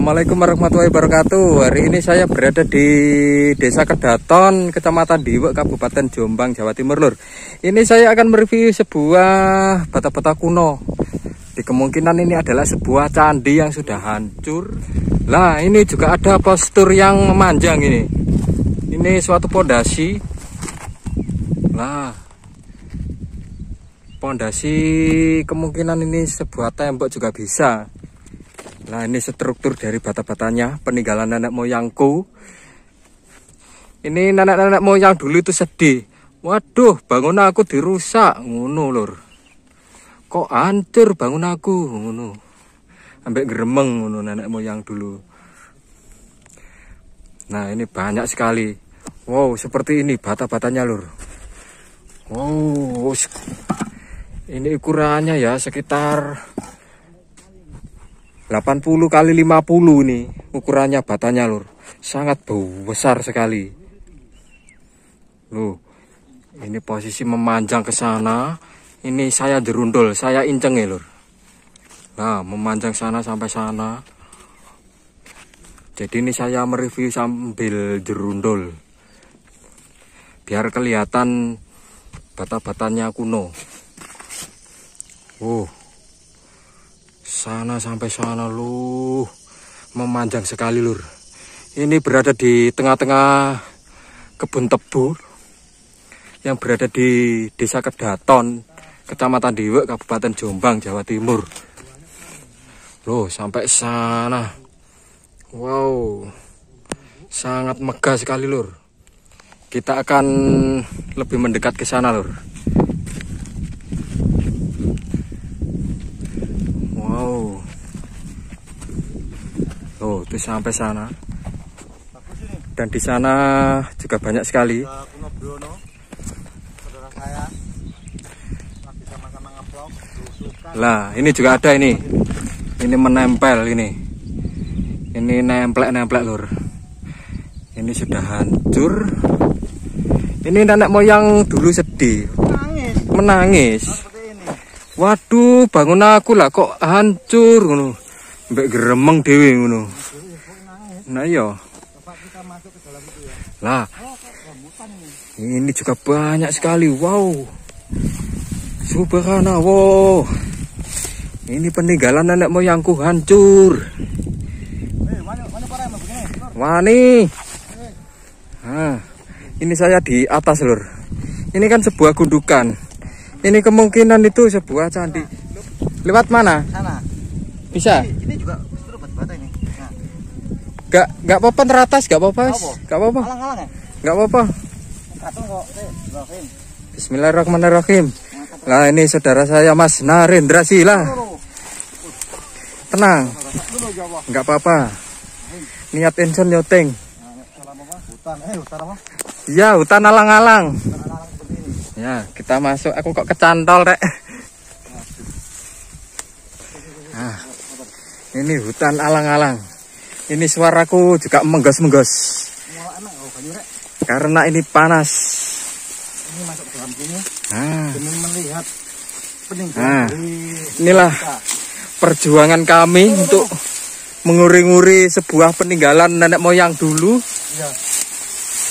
Assalamualaikum warahmatullahi wabarakatuh. Hari ini saya berada di Desa Kedaton, Kecamatan Diwek, Kabupaten Jombang, Jawa Timur Lur. Ini saya akan mereview sebuah bata-bata kuno. Di kemungkinan ini adalah sebuah candi yang sudah hancur. Nah ini juga ada postur yang memanjang ini. Ini suatu pondasi. Nah Pondasi kemungkinan ini sebuah tembok juga bisa Nah ini struktur dari bata-batanya peninggalan nenek moyangku. Ini nenek-nenek moyang dulu itu sedih. Waduh, bangun aku dirusak, ngono lur. Kok hancur bangun aku, ngono. Ambek gremeng ngono nenek moyang dulu. Nah ini banyak sekali. Wow, seperti ini bata-batanya lur. Wow, ini ukurannya ya sekitar 80 kali 50 nih ukurannya batanya lur. Sangat besar sekali. Loh ini posisi memanjang ke sana. Ini saya jerundul saya inceng ya lur. Nah memanjang sana sampai sana. Jadi ini saya mereview sambil jerundul biar kelihatan bata-batanya kuno. Oh sana sampai sana lu memanjang sekali lur. Ini berada di tengah-tengah kebun tebu yang berada di desa Kedaton kecamatan Diwek Kabupaten Jombang Jawa Timur. Loh sampai sana. Wow. Sangat megah sekali lur. Kita akan lebih mendekat ke sana lur Oh, itu sampai sana. Dan di sana juga banyak sekali. Lah, ini juga ada ini. Ini menempel ini. Ini nemplek-nemplek, Lur. Ini sudah hancur. Ini nenek moyang dulu sedih. Menangis. Menangis. Waduh, bangun aku lah kok hancur ngono. Mbak geremeng dewi ngono. Nah iya. Lah. Ini juga banyak sekali. Wow. Subhanallah. Wow. Ini peninggalan nenek moyangku hancur. Wani. Nah, ini saya di atas lur. Ini kan sebuah gundukan. Ini kemungkinan itu sebuah candi. Lewat mana? Sana. Bisa? Ini, ini juga bata ini. Nah. Gak gak apa-apa teratas, gak apa-apa. Gak apa-apa. Ya? Gak apa-apa. Bismillahirrahmanirrahim. Nah ini saudara saya Mas Narendra Sila. Tenang. Gak apa-apa. Niat enson nyoteng. Hutan, eh? Iya, hutan alang-alang. Ya, kita masuk. Aku kok kecantol, Rek. Ini hutan alang-alang. Ini suaraku juga menggos-menggos. Karena ini panas. Ini masuk ke dalam sini. Nah. Demi melihat nah. Inilah perjuangan kami oh, untuk menguri-nguri sebuah peninggalan nenek moyang dulu. Ya.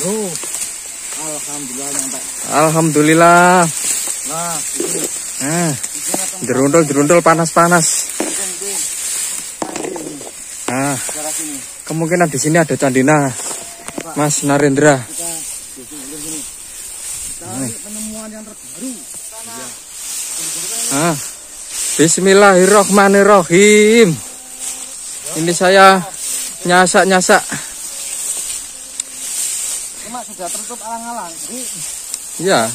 Oh. Alhamdulillah Alhamdulillah. Nah, Nah, jerundul-jerundul panas-panas. Nah, kemungkinan di sini ada candina, Mas Narendra. Nah, Bismillahirrohmanirrohim. Ini saya nyasak-nyasak. Cuma sudah tertutup alang-alang. Iya.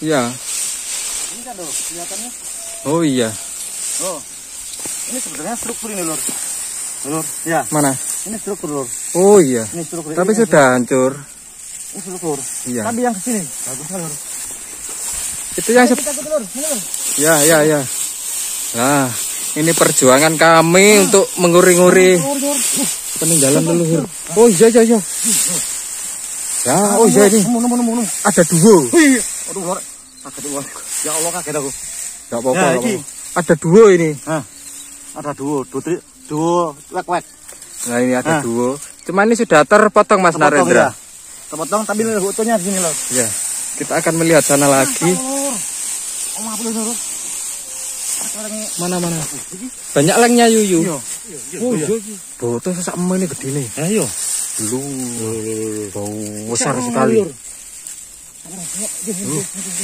Iya. Ini kan loh, kelihatannya. Oh iya. Oh. Ini sebenarnya struktur ini lur. Lur, ya. Mana? Ini struktur lur. Oh iya. Ini struktur. Tapi ini sudah hancur. Ini struktur. Iya. Tapi yang ke sini bagus lur. Itu yang kita lur. Ini lur. Ya, ya, ya. Nah, ini perjuangan kami nah. untuk menguri-nguri peninggalan leluhur. Oh iya, iya, iya. Ya, oh iya ini. Nemu, Ada dua. Aduh, lor. Kaget Ya Allah kaget aku. Enggak apa-apa. Ya, Ada dua ini. Hah ada dua, dua duo wek wek. Nah ini ada nah. duo. Cuma ini sudah terpotong mas terpotong, Narendra. ya. terpotong tapi fotonya di sini loh. Ya kita akan melihat sana lagi. Mana mana? Banyak lengnya yuyu iya. oh iya. botol sesak ini gede nih. Ayo lu bau besar sekali.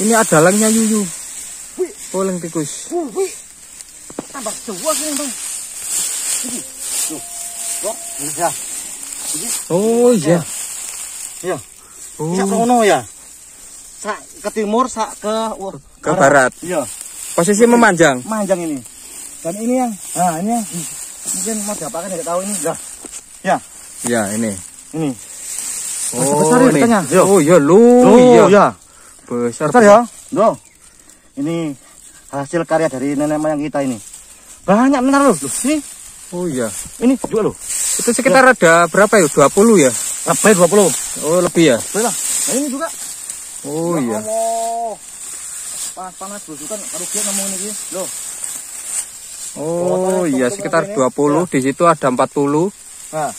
Ini ada lengnya yuyu oh leng tikus tambah jauh ini bang ya oh iya iya oh. bisa ya sak ke timur sak ke uh, ke barat iya posisi memanjang memanjang ini dan ini yang nah ini yang mungkin mau diapakan ya tahu ini enggak ya ya ini ini oh besar ini. oh iya lu iya ya besar besar ya loh ini hasil karya dari nenek moyang kita ini banyak benar loh. Sih oh iya. Ini. Juga loh. Itu sekitar ya. ada berapa ya? 20 ya? Lebih 20 oh lebih ya? Lebih lah. Nah ini juga. Oh ya iya panas panas kan harus dia ngomong ini loh. Oh iya sekitar 20 ya. di situ ada 40 nah,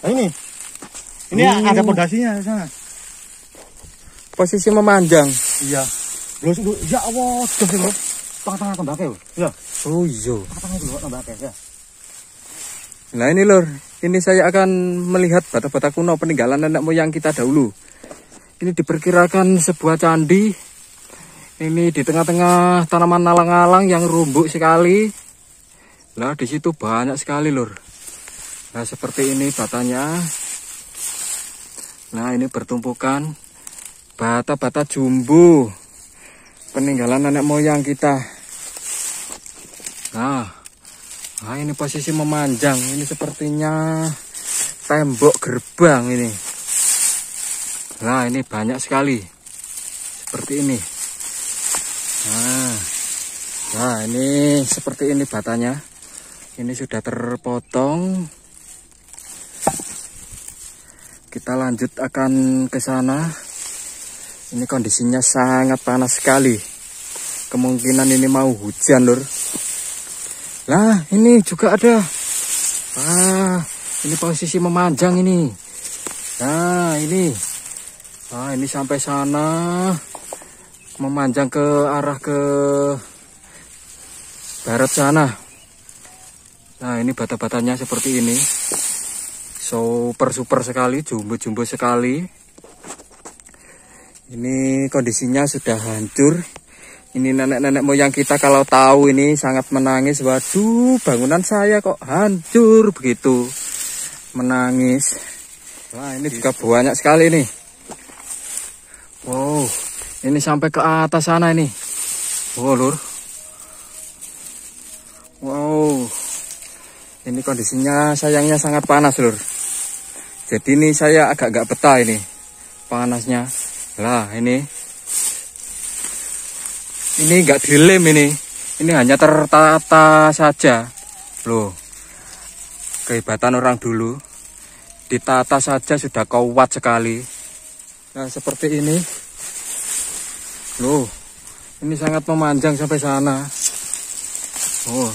nah ini. Ini hmm. ada pondasinya di sana. Posisi memanjang iya. Loh ya Allah sudah loh. Tengah-tengah tembakau ya oh iya Nah ini lor, ini saya akan melihat bata-bata kuno peninggalan nenek moyang kita dahulu. Ini diperkirakan sebuah candi. Ini di tengah-tengah tanaman alang-alang yang rumbuk sekali. Nah di situ banyak sekali lor. Nah seperti ini batanya. Nah ini bertumpukan bata-bata jumbo peninggalan nenek moyang kita. Nah Nah ini posisi memanjang, ini sepertinya tembok gerbang ini. Nah ini banyak sekali, seperti ini. Nah, nah ini seperti ini batanya. Ini sudah terpotong. Kita lanjut akan ke sana. Ini kondisinya sangat panas sekali. Kemungkinan ini mau hujan, lur. Lah, ini juga ada. Ah, ini posisi memanjang ini. Nah, ini. Ah, ini sampai sana. Memanjang ke arah ke barat sana. Nah, ini bata-batanya seperti ini. Super-super sekali, jumbo-jumbo sekali. Ini kondisinya sudah hancur ini nenek-nenek moyang kita kalau tahu ini sangat menangis. Waduh bangunan saya kok hancur begitu. Menangis. Wah ini juga banyak sekali nih. Wow ini sampai ke atas sana ini. Wow lur. Wow. Ini kondisinya sayangnya sangat panas lur. Jadi ini saya agak gak betah ini panasnya. Lah ini ini enggak dilem ini. Ini hanya tertata saja. Loh kehebatan orang dulu. Ditata saja sudah kuat sekali. Nah seperti ini. Loh ini sangat memanjang sampai sana. Oh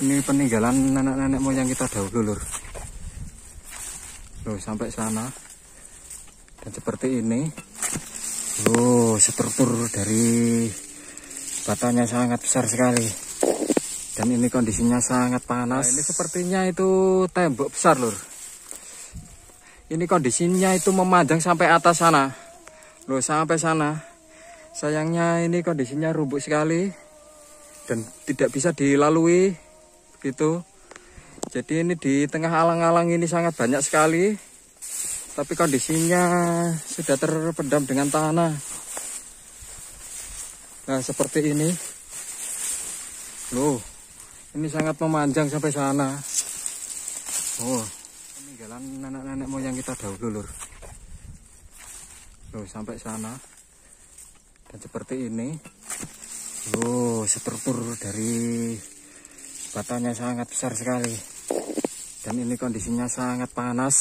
ini peninggalan nenek-nenek moyang kita dahulu lur. Loh sampai sana. Dan seperti ini Oh, struktur dari batanya sangat besar sekali. Dan ini kondisinya sangat panas. Nah, ini sepertinya itu tembok besar, Lur. Ini kondisinya itu memanjang sampai atas sana. Loh, sampai sana. Sayangnya ini kondisinya rumput sekali dan tidak bisa dilalui gitu. Jadi ini di tengah alang-alang ini sangat banyak sekali tapi kondisinya sudah terpendam dengan tanah. Nah seperti ini. Loh ini sangat memanjang sampai sana. Oh peninggalan nenek-nenek moyang kita dahulu lur. Loh sampai sana. Dan seperti ini. Loh struktur dari batanya sangat besar sekali. Dan ini kondisinya sangat panas